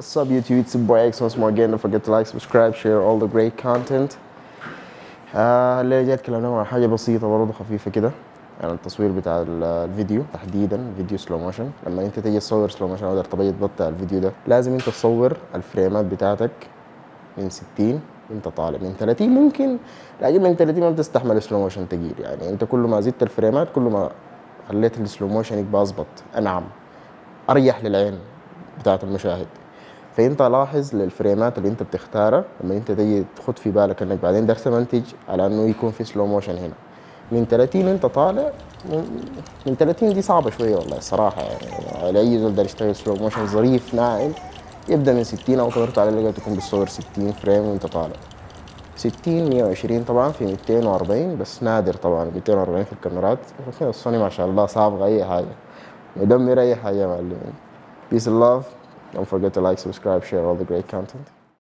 What's up YouTube? It's boy more again. Don't forget to like, subscribe, share all the great content. آه الليلة جاي اتكلم عن حاجة بسيطة برضه خفيفة كده. عن التصوير بتاع ال- الفيديو تحديدا فيديو slow motion لما انت تيجي تصور slow motion أو تبغى تبطئ الفيديو ده. لازم انت تصور الفريمات بتاعتك من 60 انت طالع. من 30 ممكن لكن من 30 ما بتستحمل slow motion تقيل. يعني انت كل ما زدت الفريمات كل ما خليت ال slow motion يبقى اظبط أنعم. أريح للعين بتاعت المشاهد. فأنت لاحظ للفريمات اللي أنت بتختارها لما أنت تيجي تخط في بالك إنك بعدين داير تمنتج على إنه يكون في slow motion هنا. من 30 انت طالع من- من 30 دي صعبة شوية والله الصراحة يعني. على أي زول يشتغل slow motion ظريف ناعم يبدأ من 60 أو قدرت على اللي تكون بالصور 60 frame وأنت طالع. 60 120 طبعا في 240 بس نادر طبعا 240 في الكاميرات. لكن السوني ما شاء الله صابغه أي حاجة. مدمر أي حاجة يا peace and love. Don't forget to like subscribe share all the great content